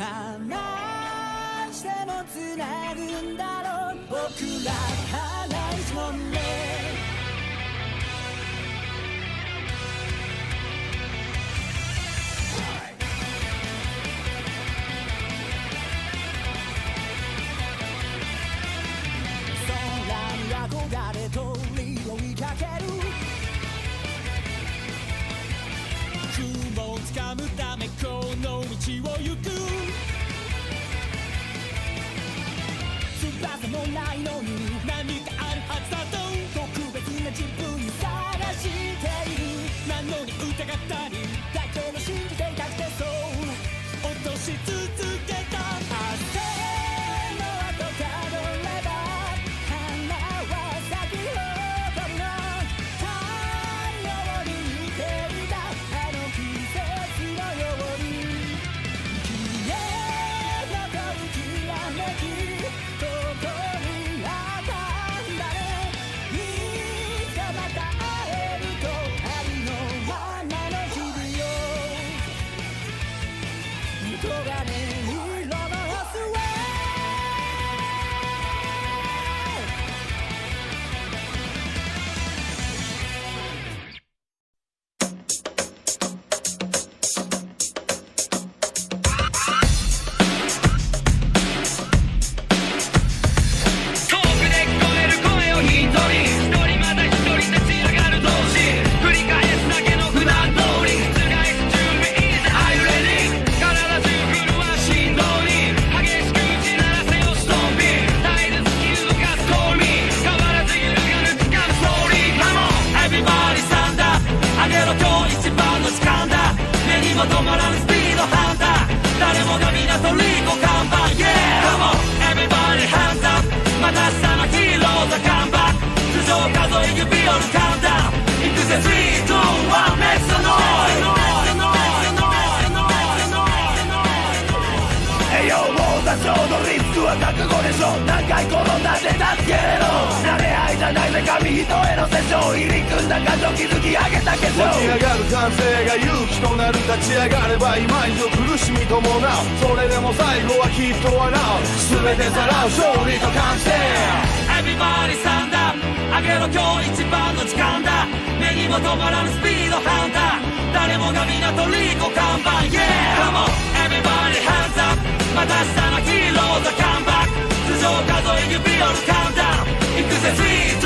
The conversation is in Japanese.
話してもつなぐんだろう。僕ら花一問目空に憧れ鳥追いかける。黄金色のもが港リーコ看板 Yeah Come on everybody hands up また明日のヒーローザカンバック頭上数え指折るカウンダウンいくぜ3、2、1 Make some noise 栄養も多少のリスクは覚悟でしょ何回転んだって助けれろ慣れ合いじゃないぜ紙一重のセッション入り組んだ感情築き上げた結晶湧き上がる感性が勇気となる立ち上がれば今以上苦しみ伴うそれでも最後はきっと笑う。全てさらう勝利と感じて Everybody stand up 上げろ今日一番の時間だ。目にも止まらぬスピードハンター。誰もが港リーコ看板。Yeah! Come on! Everybody hands up また明日のヒーローザカンバック。頭上数え指折るカウンダウン。いくぜ3、